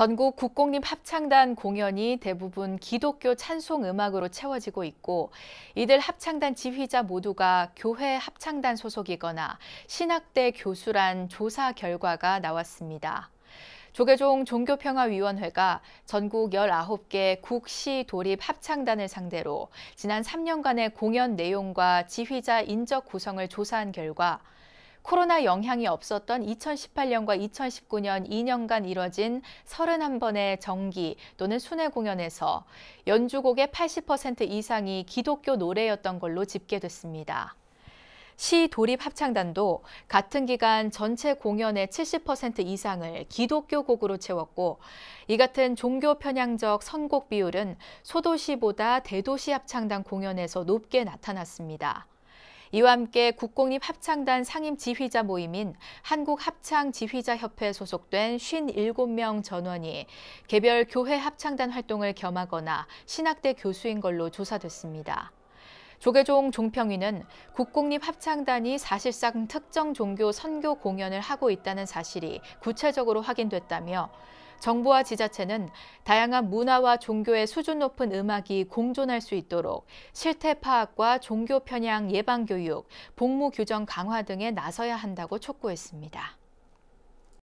전국 국공립 합창단 공연이 대부분 기독교 찬송 음악으로 채워지고 있고 이들 합창단 지휘자 모두가 교회 합창단 소속이거나 신학대 교수란 조사 결과가 나왔습니다. 조계종 종교평화위원회가 전국 19개 국시 도립 합창단을 상대로 지난 3년간의 공연 내용과 지휘자 인적 구성을 조사한 결과 코로나 영향이 없었던 2018년과 2019년 2년간 이뤄진 31번의 정기 또는 순회 공연에서 연주곡의 80% 이상이 기독교 노래였던 걸로 집계됐습니다. 시 도립 합창단도 같은 기간 전체 공연의 70% 이상을 기독교 곡으로 채웠고 이 같은 종교 편향적 선곡 비율은 소도시보다 대도시 합창단 공연에서 높게 나타났습니다. 이와 함께 국공립 합창단 상임 지휘자 모임인 한국합창지휘자협회에 소속된 57명 전원이 개별 교회 합창단 활동을 겸하거나 신학대 교수인 걸로 조사됐습니다. 조계종 종평위는 국공립 합창단이 사실상 특정 종교 선교 공연을 하고 있다는 사실이 구체적으로 확인됐다며 정부와 지자체는 다양한 문화와 종교의 수준 높은 음악이 공존할 수 있도록 실태 파악과 종교 편향 예방 교육, 복무 규정 강화 등에 나서야 한다고 촉구했습니다.